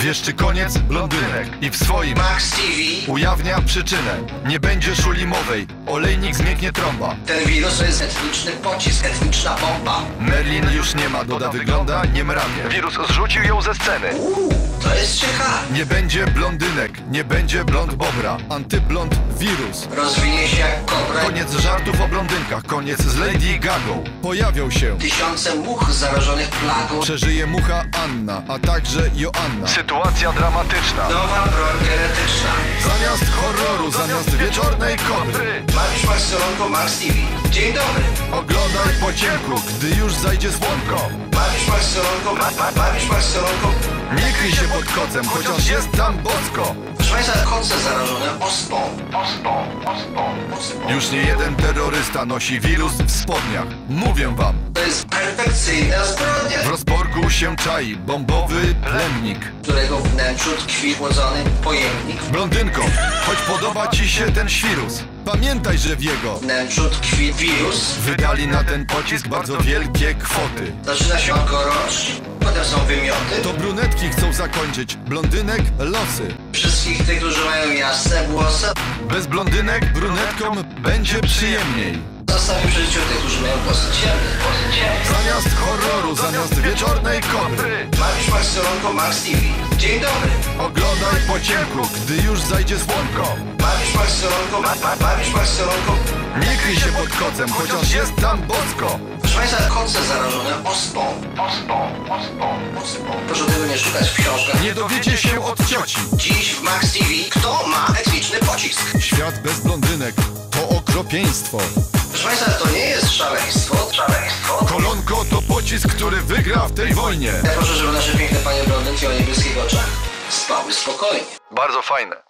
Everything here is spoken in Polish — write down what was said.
Wiesz czy koniec? Blondynek. I w swoim Max TV ujawnia przyczynę. Nie będzie szuli mowej. Olejnik zmięknie trąba. Ten wirus to jest etniczny pocisk, etniczna bomba Merlin już nie ma, doda wygląda niemramnie. Wirus zrzucił ją ze sceny. Uuu, to jest ciekawe Nie będzie blondynek, nie będzie blond bobra. Antyblond wirus. Rozwinie się jak kobra Koniec żartów o blondynkach, koniec z Lady Gagą. Pojawią się. Tysiące much zarażonych plagą Przeżyje mucha Anna, a także Joanna. Sytuacja dramatyczna. Nowa broń genetyczna Zamiast horroru, zamiast wieczornej kobry. Bawisz pasteronką Max TV Dzień dobry Oglądaj po ciemku, gdy już zajdzie słonko. Bawisz pasteronką, ma, ma, bawisz pasteronką Nie kryj się pod kocem, chociaż jest tam bosko. Proszę Państwa, koce zarażone Ospą, ospą, ospą Już nie jeden terrorysta nosi wirus w spodniach. Mówię wam, To jest perfekcyjna zbrodnia w rozporku się czai bombowy plemnik. którego wnętrzu tkwi chłodzony pojemnik Blondynko, choć podoba ci się ten świrus, pamiętaj, że w jego wnętrzu tkwi wirus wydali na ten pocisk bardzo wielkie kwoty. Zaczyna się gorączki Potem są wymioty To brunetki chcą zakończyć, blondynek losy. Wszystkich tych, którzy mają jasne włosy Bez blondynek brunetkom będzie przyjemniej. Zostawię przy życiu tych, którzy mają włosy ciemne Zamiast horroru, zamiast wieczornej kobry. Bawisz pasteronką Max TV Dzień dobry po ciemku, gdy już zajdzie słonko. Bawisz pasteronką, ma, ma, bawisz pasteronką Nie kryj się pod kocem, chociaż jest tam bosko. Państwa, koce zarażone ospą Ospą, ospą, ospą Proszę tego nie szukać w książkach Nie dowiecie się od cioci. Dziś w Max TV Kto ma etniczny pocisk? Świat bez blondynek to okropieństwo. Państwa, to nie jest szaleństwo Szaleństwo Kolonko to pocisk, który wygra w tej wojnie. Ja proszę, żeby nasze piękne panie blondynki o oczach spały spokojnie Bardzo fajne.